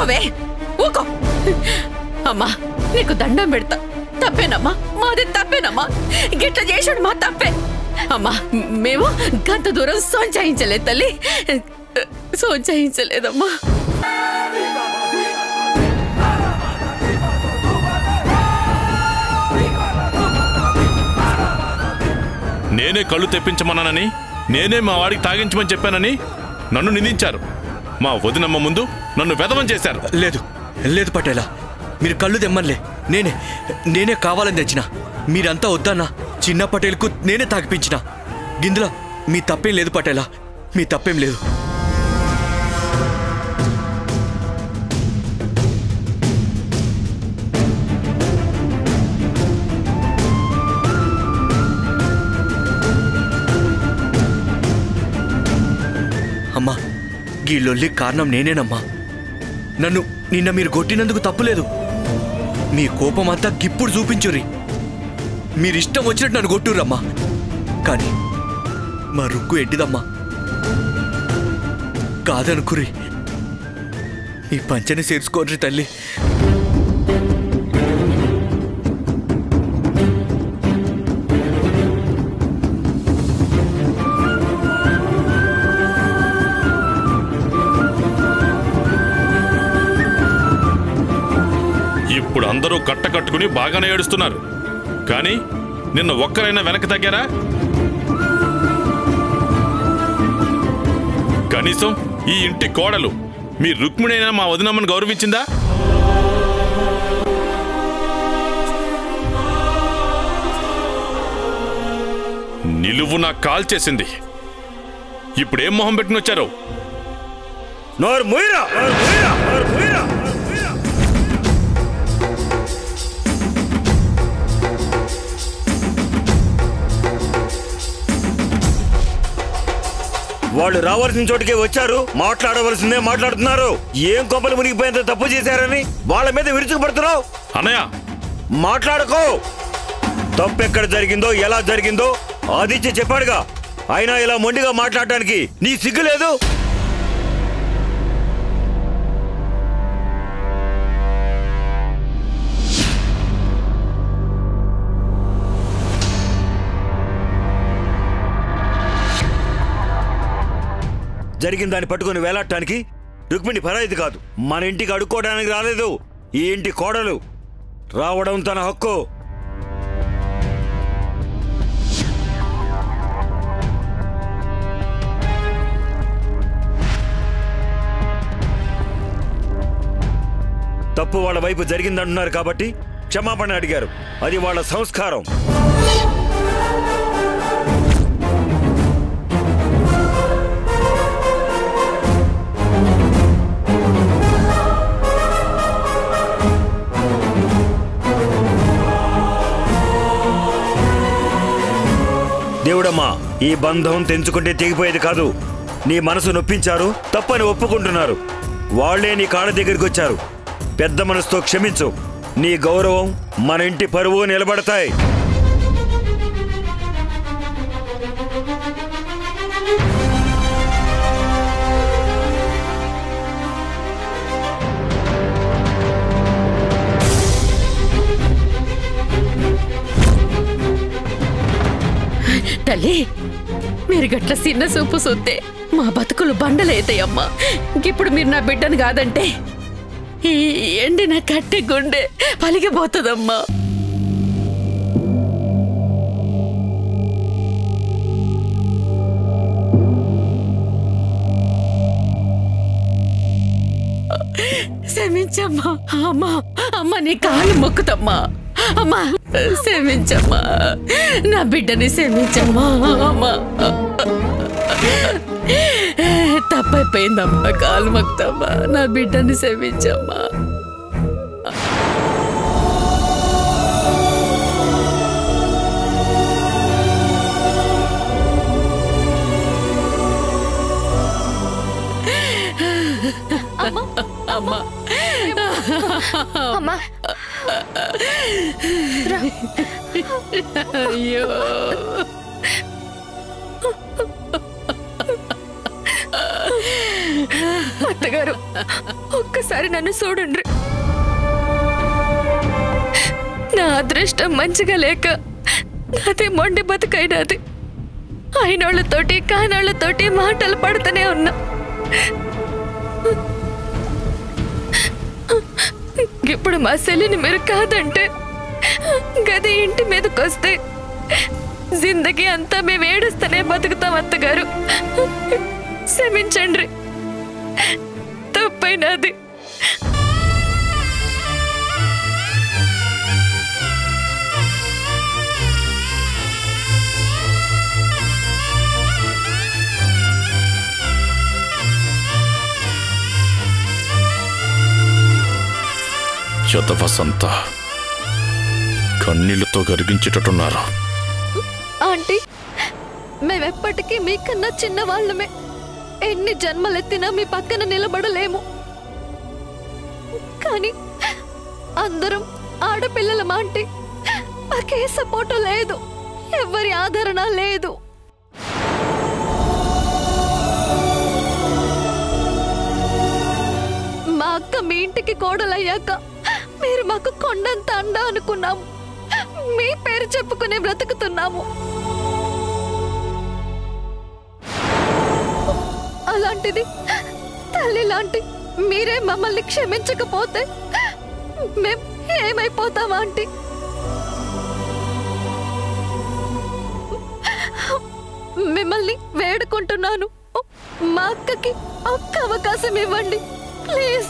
ఊకోవే ఊకో అమ్మా నీకు దండం పెడతా. తప్పేనమ్మా మాది తప్పేనమ్మా. గిట్ల చేసాడు మా తప్పే. అమ్మా మేము గంత దూరం సోంచాయించలేదు తల్లి. సోంచాయించలేదమ్మా. నేనే కళ్ళు తెప్పించమన్నానని నేనే మా వాడికి తాగించమని చెప్పానని నన్ను నిందించారు. మా వదినమ్మ ముందు నన్ను వెధవం చేశారు. లేదు లేదు పటేలా. మీరు కళ్ళు తెమ్మనిలే. నేనే నేనే కావాలని తెచ్చిన. మీరంతా వద్దన్నా. చిన్న పటేల్కు నేనే తాగిపించిన. గిందులో మీ తప్పేం లేదు పటేలా. మీ తప్పేం లేదు. ఈ లొల్లి కారణం నేనేనమ్మా. నన్ను నిన్న మీరు కొట్టినందుకు తప్పులేదు. మీ కోపం అంతా గిప్పుడు చూపించుర్రి. మీరిష్టం వచ్చినట్టు నన్ను కొట్టుర్రమ్మా. కానీ మా రుక్కు ఎడ్డిదమ్మా కాదనుకురి ఈ పంచని చేర్చుకోర్రి తల్లి. ఇప్పుడు అందరూ కట్టకట్టుకుని బాగానే ఏడుస్తున్నారు. కానీ నిన్న ఒక్కరైనా వెనక్కి తగ్గారా? కనీసం ఈ ఇంటి కోడలు మీ రుక్మిణైనా మా వదినమ్మను గౌరవించిందా? నిలువు నా కాల్ చేసింది. ఇప్పుడేం మొహం పెట్టుకుని వచ్చారు నోరు వాళ్ళు రావాల్సిన చోటికే వచ్చారు మాట్లాడవలసిందే మాట్లాడుతున్నారు. ఏం కొమ్మలు మునిగిపోయేంత తప్పు చేశారని వాళ్ళ మీద విరుచుకుపడుతున్నావు? అన్నయ్య! మాట్లాడకో! తప్పు ఎక్కడ జరిగిందో ఎలా జరిగిందో ఆదిత్య చెప్పాడుగా. అయినా ఇలా మొండిగా మాట్లాడటానికి నీ సిగ్గు లేదు? జరిగిన దాన్ని పట్టుకొని వేలాడటానికి రుక్మిణి పరాయిది కాదు. మన ఇంటికి అడుక్కోవడానికి రాలేదు. ఈ ఇంటి కోడలు. రావడం తన హక్కు. తప్పు వాళ్ళ వైపు జరిగిందంటున్నారు కాబట్టి క్షమాపణ అడిగారు. అది వాళ్ళ సంస్కారం. దేవుడమ్మా ఈ బంధం తెంచుకుంటే తెగిపోయేది కాదు. నీ మనసు నొప్పించారు తప్పని ఒప్పుకుంటున్నారు. వాళ్ళే నీ కాళ్ళ దగ్గరికి వచ్చారు. పెద్ద మనసుతో క్షమించు. నీ గౌరవం మన ఇంటి పరువు నిలబడతాయి. తల్లి మీరు గట్ల చిన్న సూపు సొత్తే మా బతుకులు బండలేతాయమ్మా. ఇప్పుడు మీరు నా బిడ్డను కాదంటే ఈ ఎండిన కట్టె గుండె పలిగిపోతుందమ్మా. క్షమించమ్మా అమ్మా అమ్మ నీ కాళ్ళు మొక్కుతమ్మా. అమ్మా. క్షమించమ్మా. నా బిడ్డని క్షమించమ్మా. తప్పైపోయిందమ్మా కాలు మక్తమ్మా. నా బిడ్డని క్షమించమ్మా. అయ్యో. అత్తగారు ఒక్కసారి నన్ను చూడండి. నా అదృష్టం మంచిగా లేక నాది మొండి బతుకైనది అయినోళ్ళతోటి కానోళ్ళతోటి మాటలు పడుతూనే ఉన్నా. ఇప్పుడు మా శల్లిని మీరు కాదంటే గది ఇంటి మీదకొస్తే జిందగీ అంతా మేము ఏడుస్తూనే బతుకుతాం అత్తగారు. క్షమించండి. తప్పైనది. వసంత కన్నీళ్ళతో గరిగించేటట్టున్నారు. ఆంటీ మేమెప్పటికీ మీకన్నా చిన్నవాళ్ళమే. ఎన్ని జన్మలెత్తినా మీ పక్కన నిలబడలేము. కానీ అందరం ఆడపిల్లలం ఆంటీ? మాకే సపోర్టు లేదు. ఎవరి ఆదరణ లేదు. మా అక్క మీ ఇంటికి కోడలయ్యాక మీరు మాకు కొండంత అండ అనుకున్నాము మీ పేరు చెప్పుకునే బ్రతుకుతున్నాము. అలాంటిది తల్లి లాంటి మీరే మమ్మల్ని క్షమించకపోతే మేం ఏమైపోతామా ఆంటీ? మిమ్మల్ని వేడుకుంటున్నాను. మా అక్కకి ఒక్క అవకాశం ఇవ్వండి ప్లీజ్.